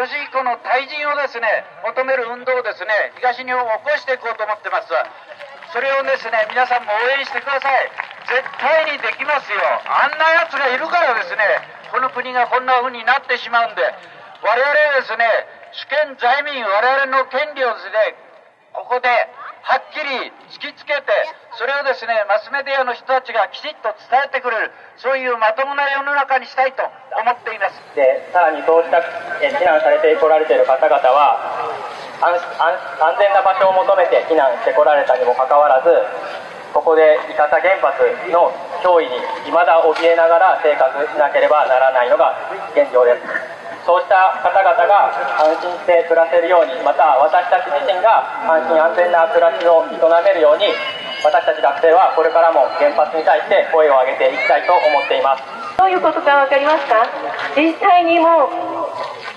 主人公の対人をですね。求める運動ですね東日本を起こしていこうと思ってますそれをですね皆さんも応援してください絶対にできますよあんな奴がいるからですねこの国がこんな風になってしまうんで我々はですね主権在民我々の権利をですねここではっきり突きつけてそれをですねマスメディアの人たちがきちっと伝えてくれるそういうまともな世の中にしたいと思っています。でさらにそうした避難されてこられている方々は安安全な場所を求めて避難してこられたにもかかわらずここで伊方原発の脅威に未だ怯えながら生活しなければならないのが現状です。そうした方々が安心して暮らせるようにまた私たち自身が安心安全な暮らしを営めるように私たち学生はこれからも原発に対して声を上げていきたいと思っています。どういうことか分かりますか？実際にも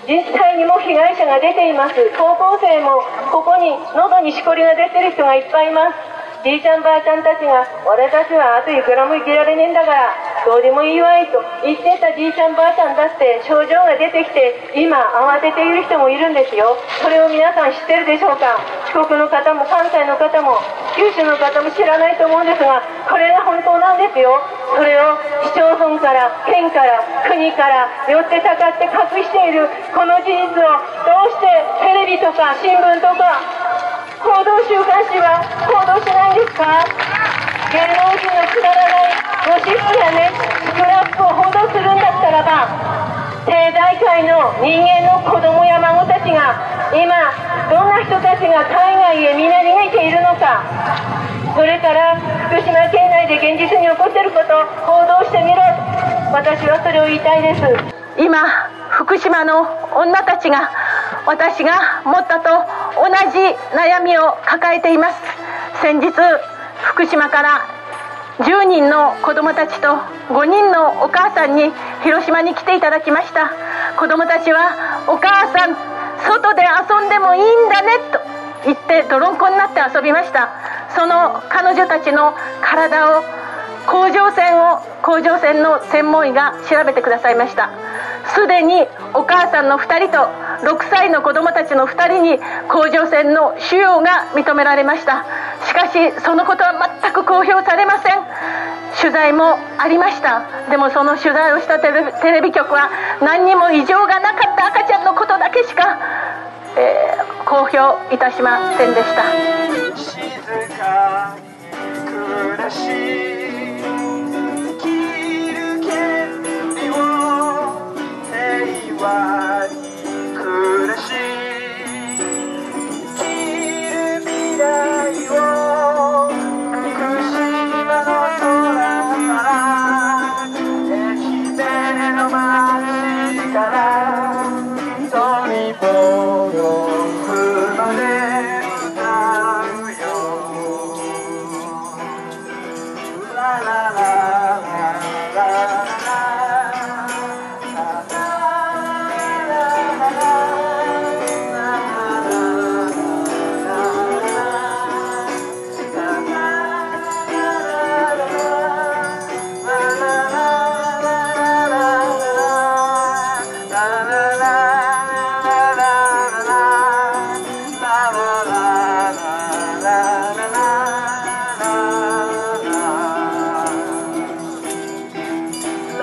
実際にも被害者が出ています。高校生もここに喉にしこりが出てる人がいっぱいいます。じいちゃんばあちゃんたちが俺たちはあといくらも生きられねえんだからどうでもいいわいと言ってたじいちゃんばあちゃんだって症状が出てきて今慌てている人もいるんですよ。それを皆さん知ってるでしょうか？四国の方も関西の方も九州の方も知らないと思うんですがこれが本当なんですよ。それを市町村から県から国からよってたかって隠しているこの事実をどうしてテレビとか新聞とか報道週刊誌は報道しないんですか？芸能人のくだらないゴシップやね。スクラップを報道するんだったらば政財界の人間の子供や孫たちが今どんな人たちが海外へみなり抜いているのかそれから福島県内で現実に起こっていること報道してみろ。私はそれを言いたいです。今福島の女たちが私が持ったと同じ悩みを抱えています。先日福島から10人の子供たちと5人のお母さんに広島に来ていただきました。子供たちはお母さん外で遊んでもいいんだねと言って泥んこになって遊びました。その彼女たちの体を甲状腺を甲状腺の専門医が調べてくださいました。すでにお母さんの2人と6歳の子供たちの2人に甲状腺の腫瘍が認められました。しかしそのことは全く公表されません。取材もありました。でもその取材をしたテレビ局は何にも異常がなかった赤ちゃんのことだけしか、えー、公表いたしませんでした。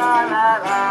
la la la.